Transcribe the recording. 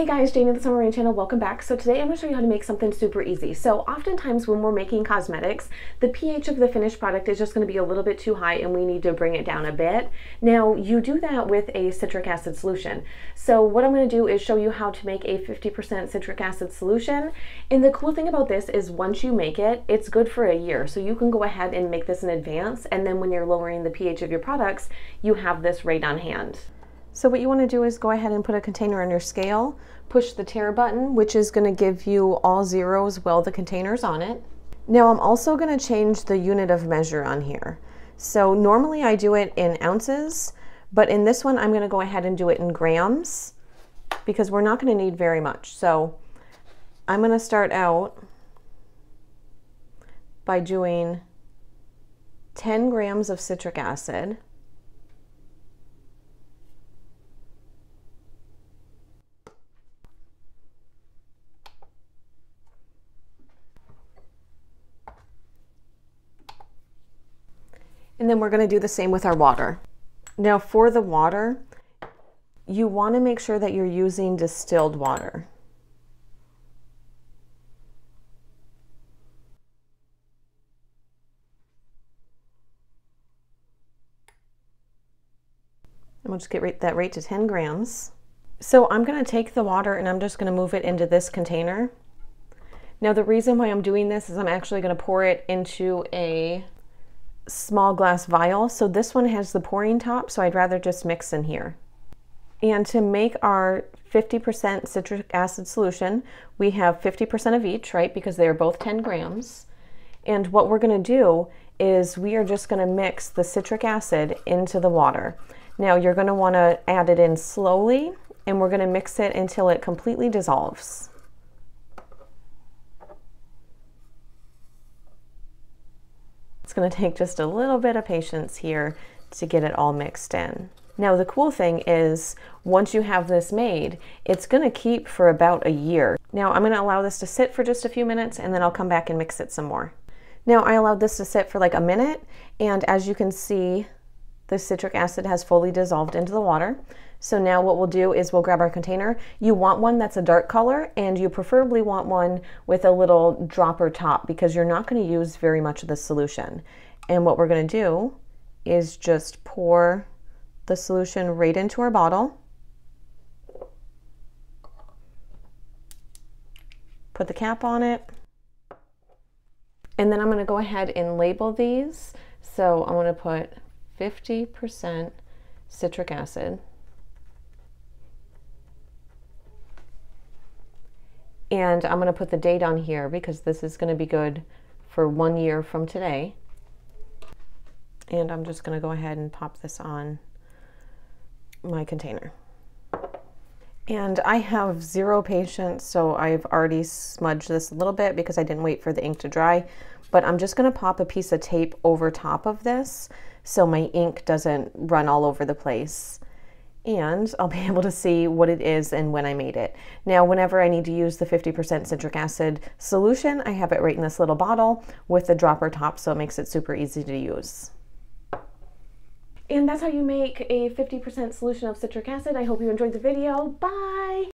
Hey guys, Jane of the Summer Rain channel, welcome back. So today I'm going to show you how to make something super easy. So oftentimes when we're making cosmetics, the pH of the finished product is just going to be a little bit too high and we need to bring it down a bit. Now you do that with a citric acid solution. So what I'm going to do is show you how to make a 50% citric acid solution. And the cool thing about this is once you make it, it's good for a year. So you can go ahead and make this in advance and then when you're lowering the pH of your products, you have this right on hand. So what you want to do is go ahead and put a container on your scale, push the tare button, which is going to give you all zeros while the container's on it. Now I'm also going to change the unit of measure on here. So normally I do it in ounces, but in this one I'm going to go ahead and do it in grams because we're not going to need very much. So I'm going to start out by doing 10 grams of citric acid. Then we're going to do the same with our water. Now for the water, you want to make sure that you're using distilled water. And we'll just get that rate to 10 grams. So I'm going to take the water and I'm just going to move it into this container. Now the reason why I'm doing this is I'm actually going to pour it into a small glass vial. So this one has the pouring top, so I'd rather just mix in here. And to make our 50% citric acid solution, we have 50% of each, right? Because they are both 10 grams. And what we're gonna do is we are just gonna mix the citric acid into the water. Now you're gonna wanna add it in slowly and we're gonna mix it until it completely dissolves. It's going to take just a little bit of patience here to get it all mixed in. Now the cool thing is once you have this made, it's going to keep for about a year. Now I'm going to allow this to sit for just a few minutes and then I'll come back and mix it some more. Now I allowed this to sit for like a minute and as you can see the citric acid has fully dissolved into the water. So now what we'll do is we'll grab our container. You want one that's a dark color and you preferably want one with a little dropper top because you're not gonna use very much of the solution. And what we're gonna do is just pour the solution right into our bottle. Put the cap on it. And then I'm gonna go ahead and label these. So I'm gonna put 50% citric acid. And I'm going to put the date on here because this is going to be good for one year from today. And I'm just going to go ahead and pop this on my container. And I have zero patience, so I've already smudged this a little bit because I didn't wait for the ink to dry. But I'm just going to pop a piece of tape over top of this so my ink doesn't run all over the place and I'll be able to see what it is and when I made it. Now, whenever I need to use the 50% citric acid solution, I have it right in this little bottle with the dropper top, so it makes it super easy to use. And that's how you make a 50% solution of citric acid. I hope you enjoyed the video. Bye!